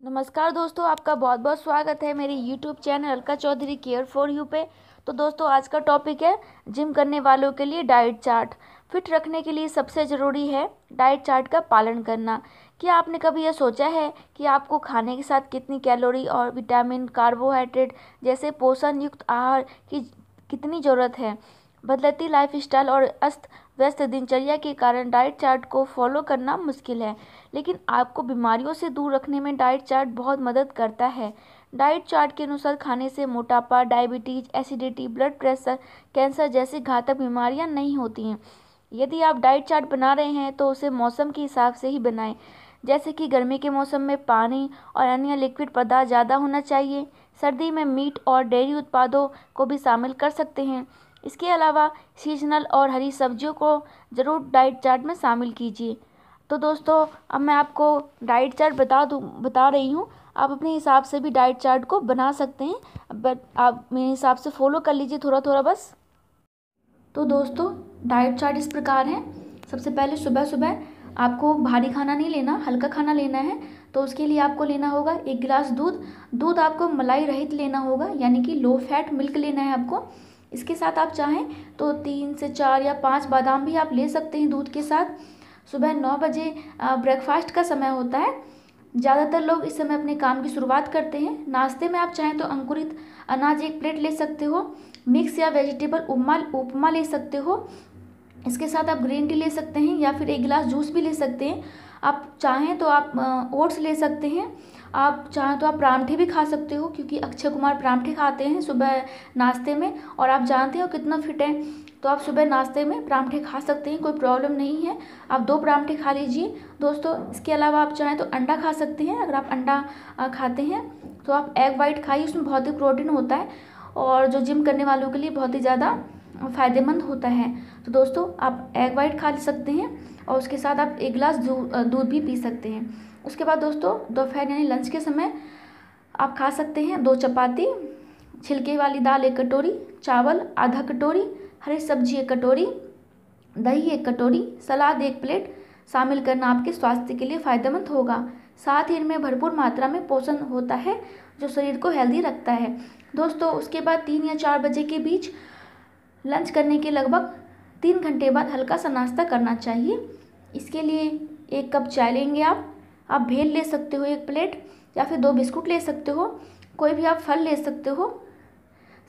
नमस्कार दोस्तों, आपका बहुत बहुत स्वागत है मेरे YouTube channel Alka Chaudhary care for you पे। तो दोस्तों, आज का टॉपिक है जिम करने वालों के लिए डाइट चार्ट फिट रखने के लिए सबसे ज़रूरी है डाइट चार्ट का पालन करना। क्या आपने कभी यह सोचा है कि आपको खाने के साथ कितनी कैलोरी और विटामिन कार्बोहाइड्रेट जैसे पोषण युक्त आहार की कितनी ज़रूरत है? बदलती लाइफस्टाइल और अस्त व्यस्त दिनचर्या के कारण डाइट चार्ट को फॉलो करना मुश्किल है। लेकिन आपको बीमारियों से दूर रखने में डाइट चार्ट बहुत मदद करता है। डाइट चार्ट के अनुसार खाने से मोटापा diabetes acidity blood pressure cancer जैसी घातक बीमारियाँ नहीं होती हैं। यदि आप डाइट चार्ट बना रहे हैं तो उसे मौसम के हिसाब से ही बनाएँ। जैसे कि गर्मी के मौसम में पानी और अन्य लिक्विड पदार्थ ज़्यादा होना चाहिए। सर्दी में मीट और डेयरी उत्पादों को भी शामिल कर सकते हैं। इसके अलावा सीजनल और हरी सब्जियों को ज़रूर डाइट चार्ट में शामिल कीजिए। तो दोस्तों, अब मैं आपको डाइट चार्ट बता दूँ, बता रही हूँ। आप अपने हिसाब से भी डाइट चार्ट को बना सकते हैं बट आप मेरे हिसाब से फॉलो कर लीजिए थोड़ा थोड़ा बस। तो दोस्तों डाइट चार्ट इस प्रकार है। सबसे पहले सुबह सुबह आपको भारी खाना नहीं लेना, हल्का खाना लेना है तो उसके लिए आपको लेना होगा एक गिलास दूध। दूध आपको मलाई रहित लेना होगा, यानी कि लो फैट मिल्क लेना है आपको। इसके साथ आप चाहें तो तीन से चार या पाँच बादाम भी आप ले सकते हैं दूध के साथ। सुबह नौ बजे ब्रेकफास्ट का समय होता है। ज़्यादातर लोग इस समय अपने काम की शुरुआत करते हैं। नाश्ते में आप चाहें तो अंकुरित अनाज एक प्लेट ले सकते हो। मिक्स या वेजिटेबल उपमा उपमा ले सकते हो। इसके साथ आप ग्रीन टी ले सकते हैं या फिर एक गिलास जूस भी ले सकते हैं। आप चाहें तो आप ओट्स ले सकते हैं। आप चाहें तो आप परांठे भी खा सकते हो, क्योंकि अक्षय कुमार परांठे खाते हैं सुबह नाश्ते में, और आप जानते हो कितना फिट है तो आप सुबह नाश्ते में परांठे खा सकते हैं, कोई प्रॉब्लम नहीं है। आप दो परांठे खा लीजिए। दोस्तों, इसके अलावा आप चाहें तो अंडा खा सकते हैं, अगर आप अंडा खाते हैं तो आप एग वाइट खाइए, उसमें बहुत ही प्रोटीन होता है, और जो जिम करने वालों के लिए बहुत ही ज़्यादा फ़ायदेमंद होता है। तो दोस्तों, आप एग वाइट खा सकते हैं, और उसके साथ आप एक गिलास दूध भी पी सकते हैं। उसके बाद दोस्तों, दोपहर यानी लंच के समय आप खा सकते हैं दो चपाती, छिलके वाली दाल एक कटोरी, चावल आधा कटोरी, हरी सब्ज़ी एक कटोरी, दही एक कटोरी, सलाद एक प्लेट, शामिल करना आपके स्वास्थ्य के लिए फ़ायदेमंद होगा। साथ ही इनमें भरपूर मात्रा में पोषण होता है, जो शरीर को हेल्दी रखता है। दोस्तों, उसके बाद तीन या चार बजे के बीच लंच करने के लगभग तीन घंटे बाद हल्का सा नाश्ता करना चाहिए। इसके लिए एक कप चाय लेंगे आप। आप भेल ले सकते हो एक प्लेट या फिर दो बिस्कुट ले सकते हो, कोई भी आप फल ले सकते हो,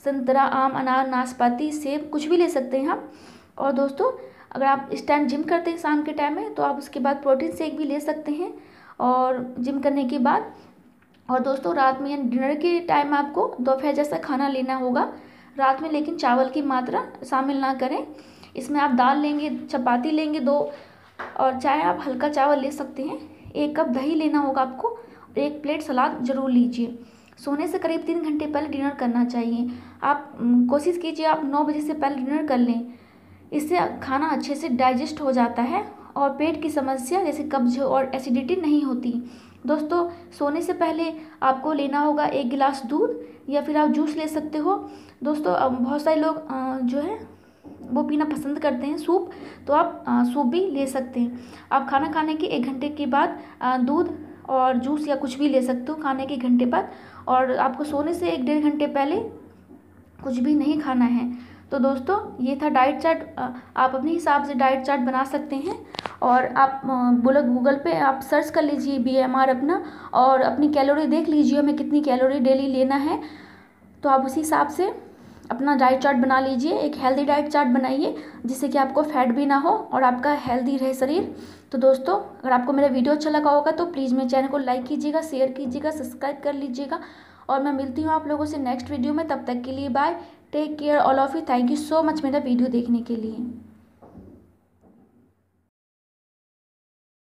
संतरा, आम, अनार, नाशपाती, सेब, कुछ भी ले सकते हैं आप। और दोस्तों, अगर आप इस टाइम जिम करते हैं शाम के टाइम में तो आप उसके बाद प्रोटीन शेक भी ले सकते हैं। और जिम करने के बाद, और दोस्तों, रात में यानी डिनर के टाइम आपको दोपहर जैसा खाना लेना होगा। रात में लेकिन चावल की मात्रा शामिल ना करें। इसमें आप दाल लेंगे, चपाती लेंगे दो, और चाहे आप हल्का चावल ले सकते हैं। एक कप दही लेना होगा आपको एक प्लेट सलाद ज़रूर लीजिए। सोने से करीब तीन घंटे पहले डिनर करना चाहिए। आप कोशिश कीजिए आप नौ बजे से पहले डिनर कर लें। इससे खाना अच्छे से डाइजेस्ट हो जाता है, और पेट की समस्या जैसे कब्ज और एसिडिटी नहीं होती। दोस्तों, सोने से पहले आपको लेना होगा एक गिलास दूध, या फिर आप जूस ले सकते हो। दोस्तों बहुत सारे लोग जो है वो पीना पसंद करते हैं, सूप तो आप सूप भी ले सकते हैं। आप खाना खाने के एक घंटे के बाद दूध और जूस या कुछ भी ले सकते हो खाने के घंटे बाद। और आपको सोने से एक डेढ़ घंटे पहले कुछ भी नहीं खाना है। तो दोस्तों, ये था डाइट चार्ट। आप अपने हिसाब से डाइट चार्ट बना सकते हैं। और आप बोलो गूगल पे आप सर्च कर लीजिए बी एम आर अपना और अपनी कैलोरी देख लीजिए, हमें कितनी कैलोरी डेली लेना है। तो आप उसी हिसाब से अपना डाइट चार्ट बना लीजिए, एक हेल्दी डाइट चार्ट बनाइए, जिससे कि आपको फैट भी ना हो और आपका हेल्दी रहे शरीर। तो दोस्तों, अगर आपको मेरा वीडियो अच्छा लगा होगा तो प्लीज़ मेरे चैनल को लाइक कीजिएगा शेयर कीजिएगा सब्सक्राइब कर लीजिएगा। और मैं मिलती हूँ आप लोगों से नेक्स्ट वीडियो में, तब तक के लिए bye take care all of you thank you so much मेरा वीडियो देखने के लिए।